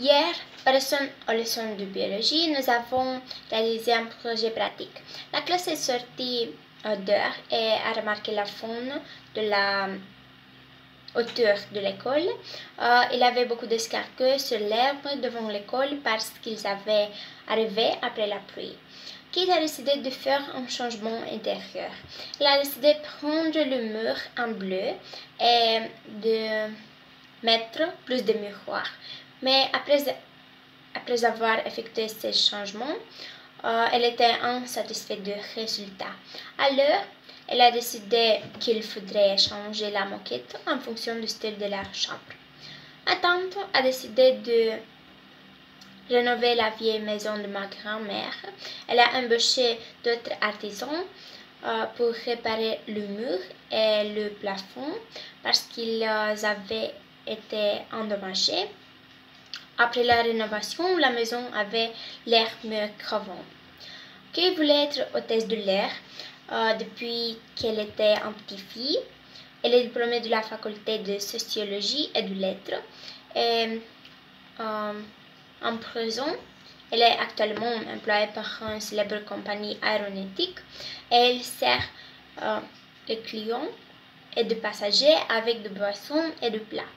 Hier, personne aux leçons de biologie, nous avons réalisé un projet pratique. La classe est sortie dehors et a remarqué la faune de la hauteur de l'école. Euh, il avait beaucoup d'escargots sur l'herbe devant l'école parce qu'ils avaient arrivé après la pluie. Kate a décidé de faire un changement intérieur. Il a décidé de prendre le mur en bleu et de mettre plus de miroirs. Mais après, après avoir effectué ces changements, euh, elle était insatisfaite du résultat. Alors, elle a décidé qu'il faudrait changer la moquette en fonction du style de la chambre. Ma tante a décidé de rénover la vieille maison de ma grand-mère. Elle a embauché d'autres artisans euh, pour réparer le mur et le plafond parce qu'ils avaient été endommagés. Après la rénovation, la maison avait l'air mieux qu'avant. Kay voulait être hôtesse de l'air euh, depuis qu'elle était en petite fille. Elle est diplômée de la faculté de sociologie et de lettres. Et, euh, en prison, elle est actuellement employée par une célèbre compagnie aéronautique et elle sert euh, les clients et des passagers avec des boissons et des plats.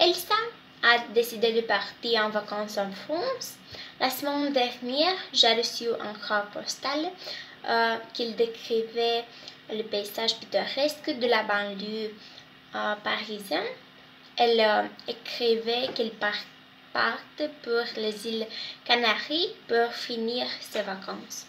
Elsa a décidé de partir en vacances en France. La semaine dernière, j'ai reçu un carte postal euh, qu'il décrivait le paysage pittoresque de la banlieue euh, parisienne. Elle euh, écrivait qu'elle parte pour les îles Canaries pour finir ses vacances.